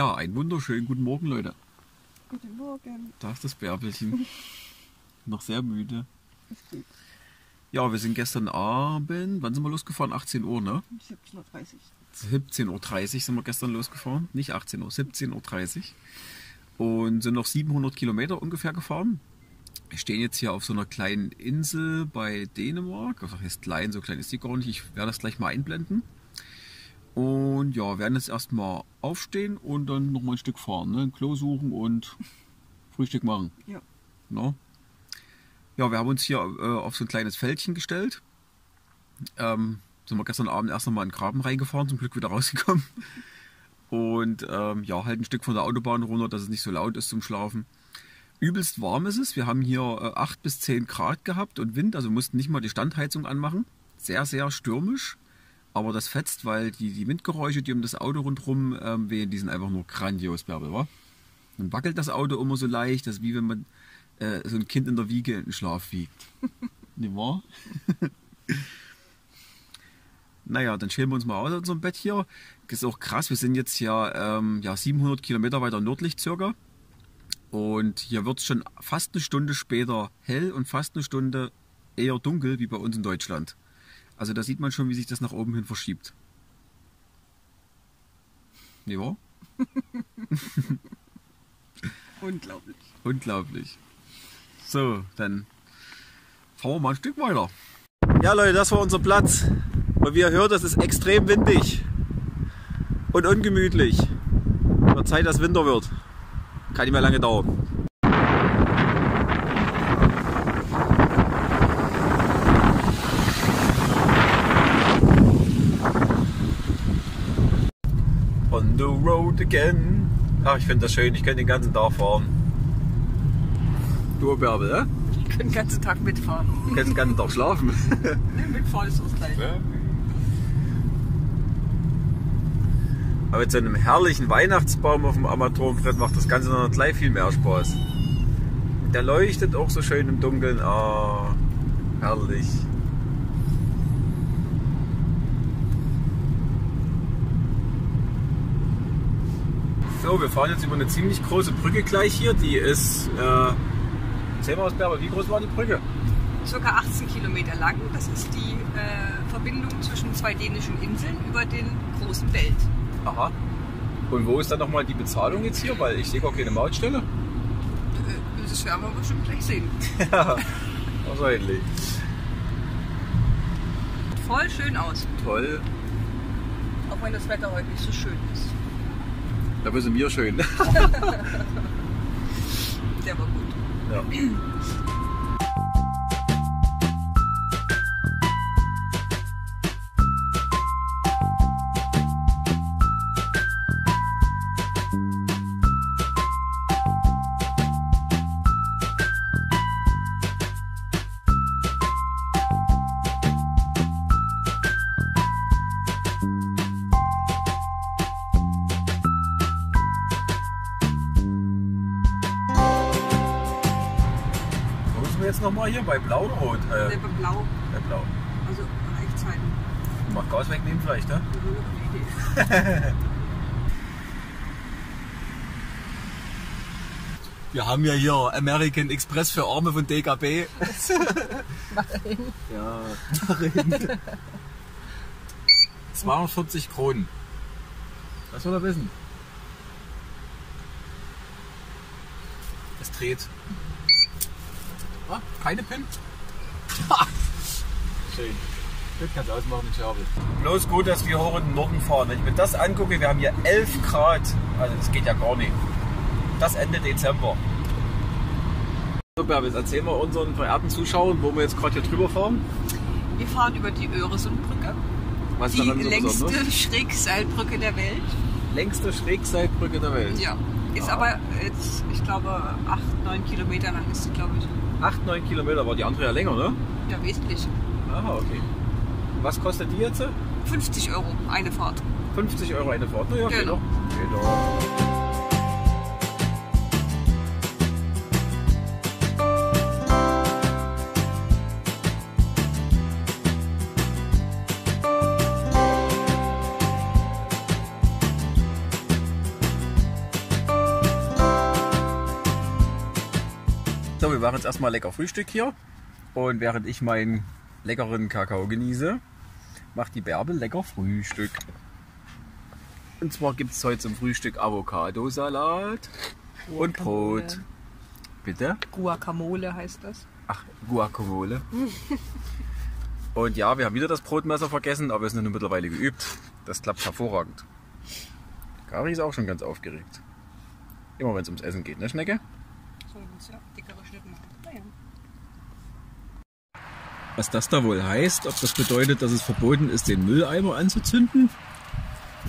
Ja, einen wunderschönen guten Morgen, Leute. Guten Morgen. Da ist das Bärbelchen. Noch sehr müde. Ja, wir sind gestern Abend, wann sind wir losgefahren? 18 Uhr, ne? 17.30 17.30 Uhr sind wir gestern losgefahren. Nicht 18 Uhr, 17.30 Uhr. Und sind noch 700 Kilometer ungefähr gefahren. Wir stehen jetzt hier auf so einer kleinen Insel bei Dänemark. Also heißt klein, so klein ist die gar nicht. Ich werde das gleich mal einblenden. Und ja, werden jetzt erstmal aufstehen und dann noch mal ein Stück fahren. Ne? Ein Klo suchen und Frühstück machen. Ja. No? Ja, wir haben uns hier äh, auf so ein kleines Feldchen gestellt. Ähm, sind wir gestern Abend erst einmal in den Graben reingefahren, zum Glück wieder rausgekommen. Und ähm, ja, halt ein Stück von der Autobahn runter, dass es nicht so laut ist zum Schlafen. Übelst warm ist es. Wir haben hier äh, 8 bis 10 Grad gehabt und Wind, also mussten nicht mal die Standheizung anmachen. Sehr, sehr stürmisch. Aber das fetzt, weil die, die Windgeräusche, die um das Auto rundherum ähm, wehen, die sind einfach nur grandios, Bärbel, wa? Dann wackelt das Auto immer so leicht, das ist wie wenn man äh, so ein Kind in der Wiege in den Schlaf wiegt. Nicht wahr? naja, dann schälen wir uns mal aus in unserem Bett hier. Das ist auch krass, wir sind jetzt hier ähm, ja, 700 Kilometer weiter nördlich circa. Und hier wird es schon fast eine Stunde später hell und fast eine Stunde eher dunkel wie bei uns in Deutschland. Also da sieht man schon, wie sich das nach oben hin verschiebt. Nicht wahr? Unglaublich. Unglaublich. So, dann fahren wir mal ein Stück weiter. Ja Leute, das war unser Platz. Und wie ihr hört, es ist extrem windig und ungemütlich. Wird Zeit, dass Winter wird. Kann nicht mehr lange dauern. Again. Ach, ich finde das schön. Ich könnte den ganzen Tag fahren. Du, Bärbel, ne? Ich kann den ganzen Tag mitfahren. Du kannst den ganzen Tag schlafen. Nee, mitfahren ist das gleich. Aber mit so einem herrlichen Weihnachtsbaum auf dem Armaturenbrett macht das Ganze noch gleich viel mehr Spaß. Der leuchtet auch so schön im Dunkeln. Ah, herrlich. So, wir fahren jetzt über eine ziemlich große Brücke gleich hier. Die ist, äh, erzähl mal was, Berber, wie groß war die Brücke? Circa 18 Kilometer lang. Das ist die äh, Verbindung zwischen zwei dänischen Inseln über den großen Belt. Aha. Und wo ist dann nochmal die Bezahlung jetzt hier? Weil ich sehe gar keine Mautstelle. Äh, Das werden wir bestimmt gleich sehen. Ja, wahrscheinlich. Sieht voll schön aus. Toll. Auch wenn das Wetter heute nicht so schön ist. Dafür sind wir schön. Der war gut. Ja. jetzt nochmal hier? Bei Blau oder Rot? Äh, war blau. bei Blau. Also rechts halten. Mach Gas wegnehmen vielleicht, ne? Eine Idee. Wir haben ja hier American Express für Arme von DKB. ja, Marin. 240 Kronen. Was soll er wissen? Es dreht. Ah, keine Pin? Schön. Das kannst du ausmachen, ich habe. Bloß gut, dass wir hoch in den Norden fahren. Wenn ich mir das angucke, wir haben hier 11 Grad. Also das geht ja gar nicht. Das Ende Dezember. So, Berbis, erzähl mal unseren verehrten Zuschauern, wo wir jetzt gerade hier drüber fahren. Wir fahren über die Öresundbrücke. Was ist Die längste besonders? Schrägseilbrücke der Welt. längste Schrägseilbrücke der Welt. Ja. Ist Ah. aber jetzt, ich glaube, 8, 9 Kilometer lang ist sie, glaube ich. 8, 9 Kilometer war die andere ja länger, ne? Ja, wesentlich. Aha, okay. Was kostet die jetzt? 50 Euro eine Fahrt. 50 Euro eine Fahrt. Naja, geht Genau. doch. Geht doch. Wir machen jetzt erstmal lecker Frühstück hier. Und während ich meinen leckeren Kakao genieße, macht die Bärbel lecker Frühstück. Und zwar gibt es heute zum Frühstück Avocado-Salat und Brot. Bitte? Guacamole heißt das. Ach, Guacamole. und ja, wir haben wieder das Brotmesser vergessen, aber wir sind nun mittlerweile geübt. Das klappt hervorragend. Kari ist auch schon ganz aufgeregt. Immer wenn es ums Essen geht, ne Schnecke? So, ja dickere Schnitte machen. Naja. Was das da wohl heißt, ob das bedeutet, dass es verboten ist, den Mülleimer anzuzünden,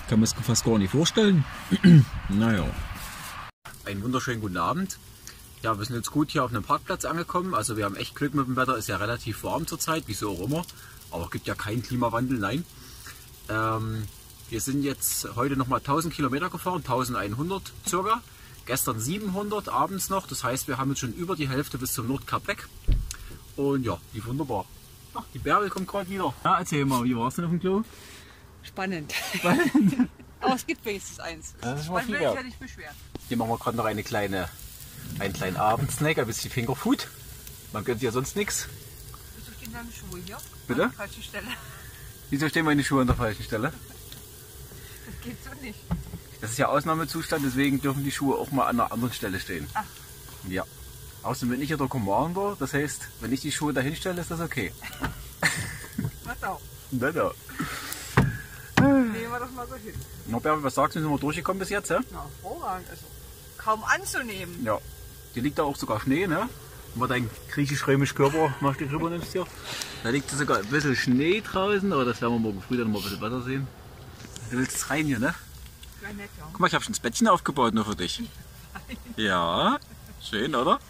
kann man es fast gar nicht vorstellen. naja. Einen wunderschönen guten Abend. Ja, wir sind jetzt gut hier auf einem Parkplatz angekommen. Also wir haben echt Glück mit dem Wetter. Ist ja relativ warm zurzeit, wie so auch immer. Aber es gibt ja keinen Klimawandel, nein. Ähm, wir sind jetzt heute nochmal 1000 Kilometer gefahren, 1100 circa. Gestern 700 abends noch. Das heißt, wir haben jetzt schon über die Hälfte bis zum Nordkap weg. Und ja, wie wunderbar. Ach, die Bärbel kommt gerade wieder. Ja, erzähl mal, wie war es denn auf dem Klo? Spannend. Aber es gibt wenigstens eins. Das ist schon mal Man viel wert. ja nicht beschweren. Hier machen wir gerade noch eine kleine, einen kleinen Abendsnack, ein bisschen Fingerfood. Man gönnt ja sonst nichts. Wieso stehen deine Schuhe hier? Bitte? An der falschen Stelle. Wieso stehen meine Schuhe an der falschen Stelle? Das geht so nicht. Das ist ja Ausnahmezustand, deswegen dürfen die Schuhe auch mal an einer anderen Stelle stehen. Ach. Ja. Außerdem bin ich ja der Commander, das heißt, wenn ich die Schuhe dahin stelle, ist das okay. Was auch. Na ja. Nehmen wir das mal so hin. Na Bärbel, was sagst du, sind wir durchgekommen bis jetzt? Hä? Na, hervorragend. Also, kaum anzunehmen. Ja. Hier liegt da auch sogar Schnee, ne? Wenn man deinen griechisch-römischen Körper mal die rüber nimmst hier. Da liegt sogar ein bisschen Schnee draußen, aber das werden wir morgen früh dann mal ein bisschen besser sehen. Du willst es rein hier, ne? Wäre nett, ja. Guck mal, ich habe schon das Bettchen aufgebaut nur für dich. Ja, schön, oder?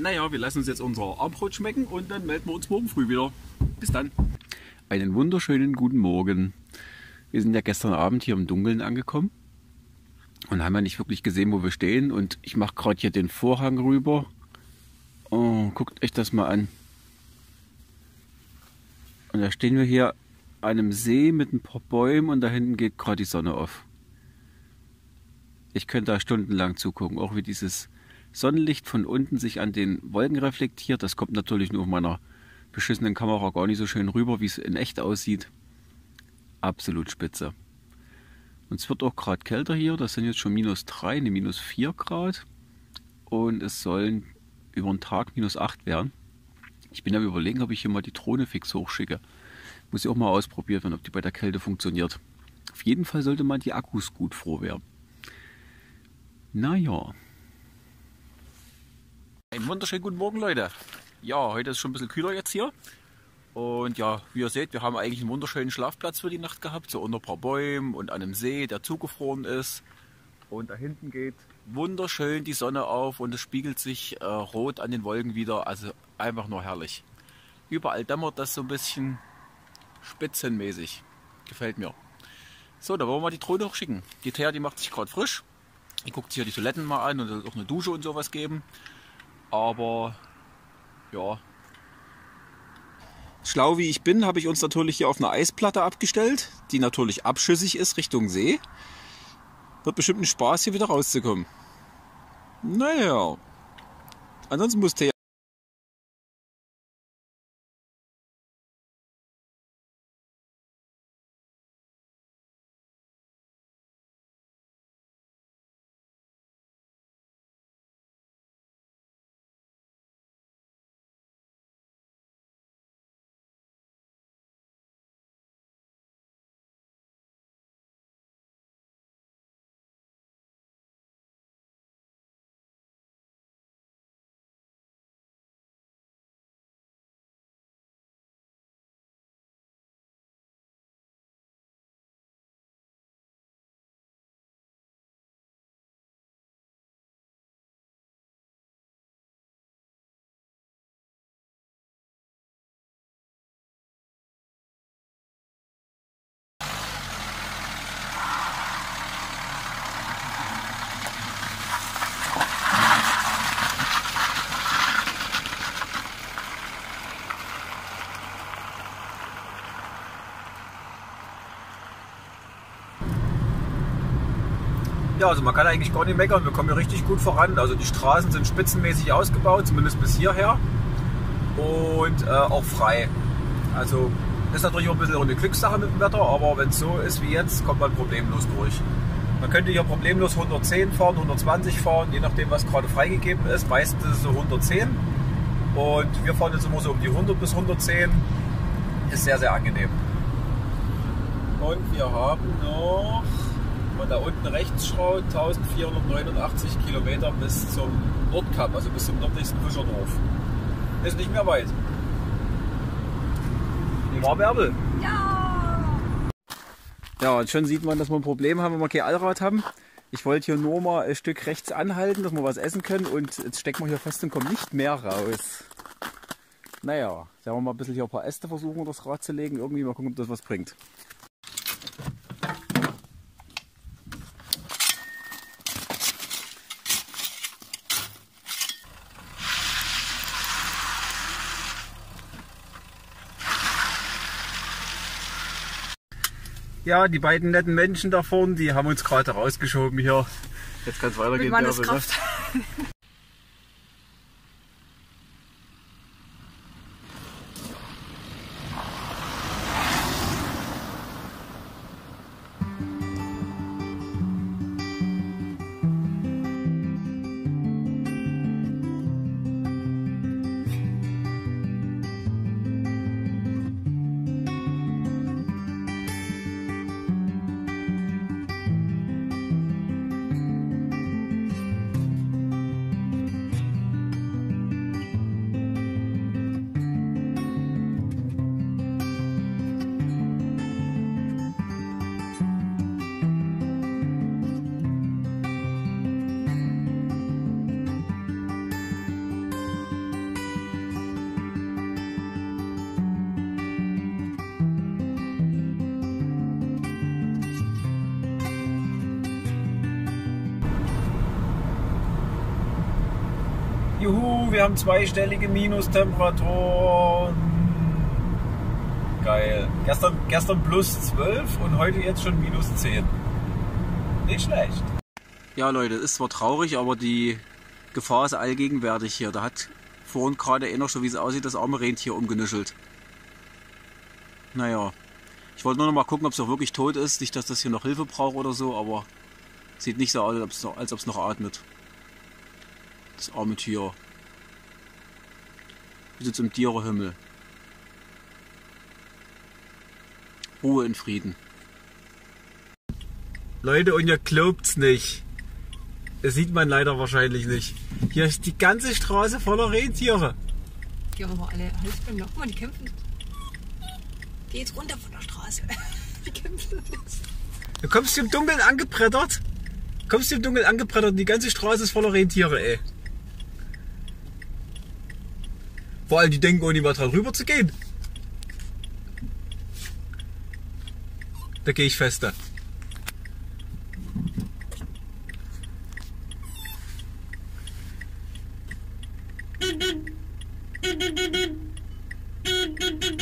Naja, wir lassen uns jetzt unser Abendbrot schmecken und dann melden wir uns morgen früh wieder. Bis dann. Einen wunderschönen guten Morgen. Wir sind ja gestern Abend hier im Dunkeln angekommen und haben ja nicht wirklich gesehen, wo wir stehen. Und ich mache gerade hier den Vorhang rüber. Oh, guckt euch das mal an. Und da stehen wir hier an einem See mit ein paar Bäumen und da hinten geht gerade die Sonne auf. Ich könnte da stundenlang zugucken, auch wie dieses Sonnenlicht von unten sich an den Wolken reflektiert. Das kommt natürlich nur auf meiner beschissenen Kamera gar nicht so schön rüber, wie es in echt aussieht. Absolut spitze. Und es wird auch gerade kälter hier. Das sind jetzt schon minus 3, ne minus 4 Grad. Und es sollen über den Tag minus 8 werden. Ich bin am überlegen, ob ich hier mal die Drohne fix hochschicke. Muss ich auch mal ausprobiert werden, ob die bei der Kälte funktioniert. Auf jeden Fall sollte man die Akkus gut froh werden. Naja. Wunderschönen guten Morgen, Leute. Ja, heute ist schon ein bisschen kühler jetzt hier. Und ja, wie ihr seht, wir haben eigentlich einen wunderschönen Schlafplatz für die Nacht gehabt. So unter ein paar Bäumen und an einem See, der zugefroren ist. Und da hinten geht wunderschön die Sonne auf und es spiegelt sich äh, rot an den Wolken wieder. Also einfach nur herrlich. Überall dämmert das so ein bisschen spitzenmäßig. Gefällt mir. So, da wollen wir mal die Drohne hochschicken. Die Thea, die macht sich gerade frisch. Die guckt sich hier die Toiletten mal an und es wird auch eine Dusche und sowas geben. Aber ja. Schlau wie ich bin, habe ich uns natürlich hier auf einer Eisplatte abgestellt, die natürlich abschüssig ist Richtung See. Wird bestimmt ein Spaß, hier wieder rauszukommen. Naja. Ansonsten muss Ja, also man kann eigentlich gar nicht meckern. Wir kommen hier richtig gut voran. Also die Straßen sind spitzenmäßig ausgebaut, zumindest bis hierher. Und äh, auch frei. Also ist natürlich auch ein bisschen eine Glückssache mit dem Wetter, aber wenn es so ist wie jetzt, kommt man problemlos durch. Man könnte hier problemlos 110 fahren, 120 fahren, je nachdem, was gerade freigegeben ist. Meistens ist es so 110. Und wir fahren jetzt immer so um die 100 bis 110. Ist sehr, sehr angenehm. Und wir haben noch, man da unten rechts schaut, 1489 Kilometer bis zum Nordkap, also bis zum nördlichsten Fischerdorf. Ist nicht mehr weit. Die war Bärbel. Ja! Ja, und schon sieht man, dass wir ein Problem haben, wenn wir kein Allrad haben. Ich wollte hier nur mal ein Stück rechts anhalten, dass wir was essen können und jetzt stecken wir hier fest und kommen nicht mehr raus. Naja, sagen wir mal ein bisschen hier ein paar Äste versuchen, das Rad zu legen. Irgendwie mal gucken, ob das was bringt. Ja, die beiden netten Menschen da vorne, die haben uns gerade rausgeschoben hier. Jetzt kann es weitergehen. Mit Manneskraft. Juhu, wir haben zweistellige Minustemperaturen. Geil. Gestern, gestern plus 12 und heute jetzt schon minus 10. Nicht schlecht. Ja Leute, ist zwar traurig, aber die Gefahr ist allgegenwärtig hier. Da hat vorhin gerade einer schon, wie es aussieht, das arme Rentier umgenüschelt. Naja, ich wollte nur noch mal gucken, ob es auch wirklich tot ist. Nicht, dass das hier noch Hilfe braucht oder so, aber sieht nicht so aus, als ob es noch atmet. Das arme Tier. Wir sitzen im Tierehimmel. Ruhe in Frieden. Leute, und ihr glaubt's nicht. Das sieht man leider wahrscheinlich nicht. Hier ist die ganze Straße voller Rentiere. Die haben wir alle Halsbänder. Guck mal, die kämpfen. Geh jetzt runter von der Straße. Die kämpfen jetzt. Du kommst im Dunkeln angebrettert. Kommst im Dunkeln angebrettert und die ganze Straße ist voller Rentiere, ey. Vor allem, die denken auch nicht mal dran rüber zu gehen. Da gehe ich fester.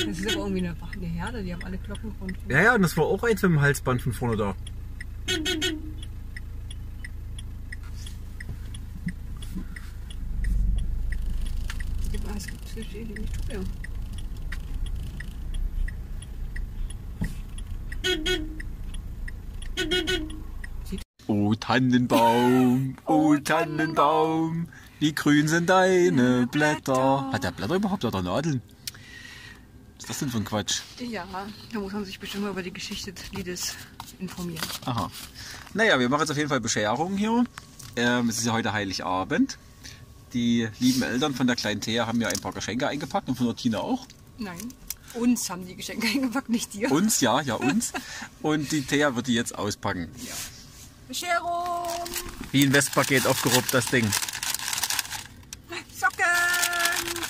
Das ist aber irgendwie eine, eine Herde, die haben alle Glocken rund. Ja, ja, und das war auch eins mit dem Halsband von vorne da. Gib mal, es gibt Fische, die nicht tun. O Tannenbaum, o Tannenbaum, wie grün sind deine Blätter. Hat der Blätter überhaupt oder Nadeln? Was ist das denn für ein Quatsch? Ja, da muss man sich bestimmt mal über die Geschichte des Liedes informieren. Aha. Naja, wir machen jetzt auf jeden Fall Bescherung hier. Ähm, es ist ja heute Heiligabend. Die lieben Eltern von der kleinen Thea haben ja ein paar Geschenke eingepackt und von der Tina auch. Nein, uns haben die Geschenke eingepackt, nicht dir. Uns, ja, ja, uns. Und die Thea wird die jetzt auspacken. Bescherung! Wie ein Westpaket aufgeruppt, das Ding. Socken!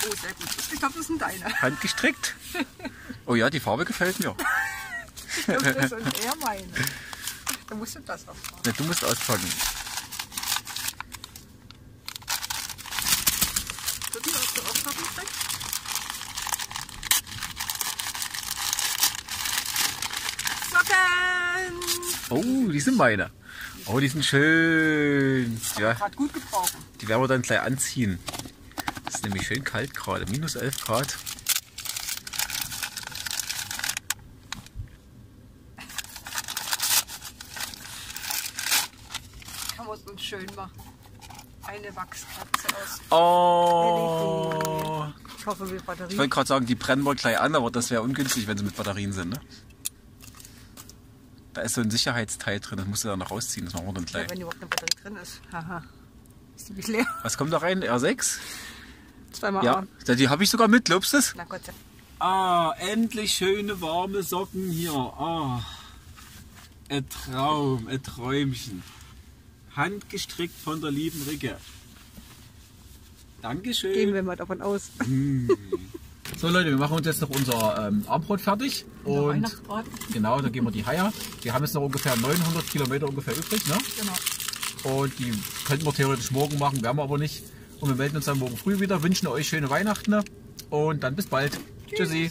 Oh, sehr gut. Ich glaube, das sind deine. Handgestrickt. Oh ja, die Farbe gefällt mir. Ich glaube, das sind eher meine. Da musst du das aufmachen. Ja, du musst auspacken. So, die hast du aufpacken direkt. Socken! Oh, die sind meine. Oh, die sind schön. Ja, Gerade gut gebrauchen. die werden wir dann gleich anziehen. Das ist nämlich schön kalt gerade. Minus 11 Grad. Kann man es uns schön machen. Eine Wachskatze aus. Oh. Ich hoffe mit Ich Batterie. wollte gerade sagen, die brennen wir gleich an, aber das wäre ungünstig, wenn sie mit Batterien sind. Ne? Da ist so ein Sicherheitsteil drin, das musst du dann noch rausziehen. Das machen wir dann Ja, gleich. wenn überhaupt eine Batterie drin ist. Haha. Ist die nicht leer? Was kommt da rein? R6? Zweimal Ja, A. die habe ich sogar mit, glaubst du es? Na Gott sei Dank. Ah, endlich schöne warme Socken hier. Ah, ein Traum, ein Träumchen. Handgestrickt von der lieben Ricke. Gehen Dankeschön. wir mal davon aus. So Leute, wir machen uns jetzt noch unser ähm, Abendbrot fertig. Und genau, da gehen wir die Haier. Wir haben jetzt noch ungefähr 900 Kilometer ungefähr übrig. Ne? Genau. Und die könnten wir theoretisch morgen machen, werden wir aber nicht. Und wir melden uns dann morgen früh wieder, wünschen euch schöne Weihnachten. ne? Und dann bis bald. Tschüssi.